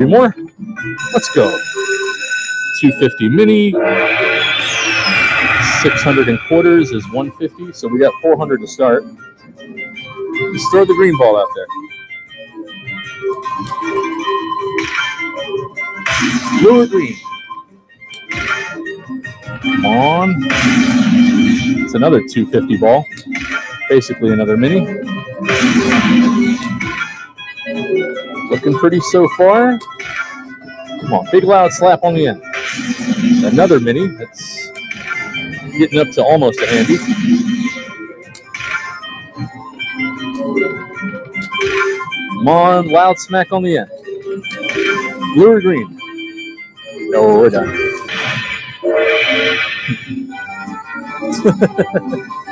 Three more. Let's go. 250 mini. 600 and quarters is 150. So we got 400 to start. Just throw the green ball out there. Blue green? Come on. It's another 250 ball. Basically another mini. Looking pretty so far. Come on, big loud slap on the end. Another mini. That's getting up to almost a handy. Come on, loud smack on the end. Blue or green? No, we're done.